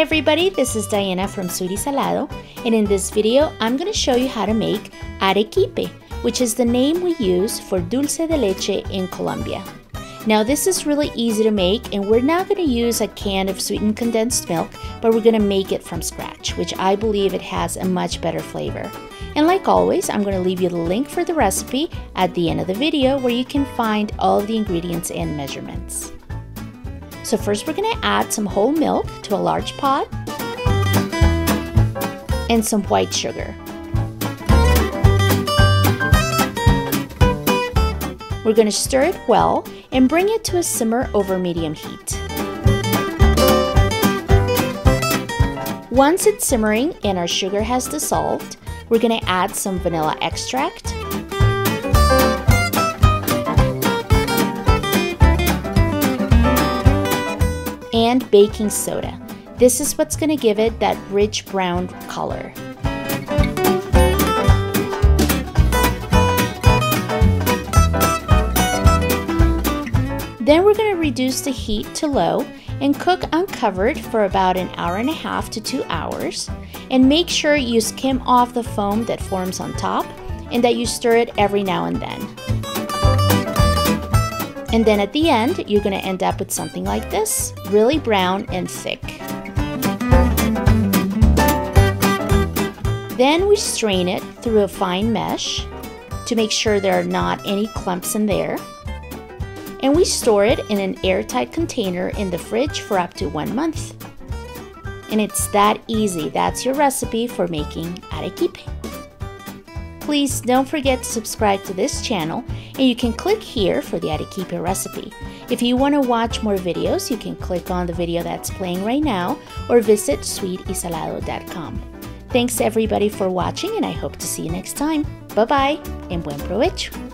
Everybody, this is Diana from y Salado, and in this video I'm going to show you how to make arequipe, which is the name we use for dulce de leche in Colombia. Now this is really easy to make and we're not going to use a can of sweetened condensed milk, but we're going to make it from scratch, which I believe it has a much better flavor. And like always, I'm going to leave you the link for the recipe at the end of the video where you can find all the ingredients and measurements. So first we're gonna add some whole milk to a large pot and some white sugar. We're gonna stir it well and bring it to a simmer over medium heat. Once it's simmering and our sugar has dissolved, we're gonna add some vanilla extract and baking soda. This is what's going to give it that rich brown color. Then we're going to reduce the heat to low and cook uncovered for about an hour and a half to two hours. And make sure you skim off the foam that forms on top and that you stir it every now and then. And then at the end, you're going to end up with something like this, really brown and thick. Then we strain it through a fine mesh to make sure there are not any clumps in there. And we store it in an airtight container in the fridge for up to one month. And it's that easy. That's your recipe for making arequipe. Please don't forget to subscribe to this channel and you can click here for the arequipe recipe. If you want to watch more videos, you can click on the video that's playing right now or visit sweetysalado.com. Thanks everybody for watching and I hope to see you next time. Bye bye and buen provecho.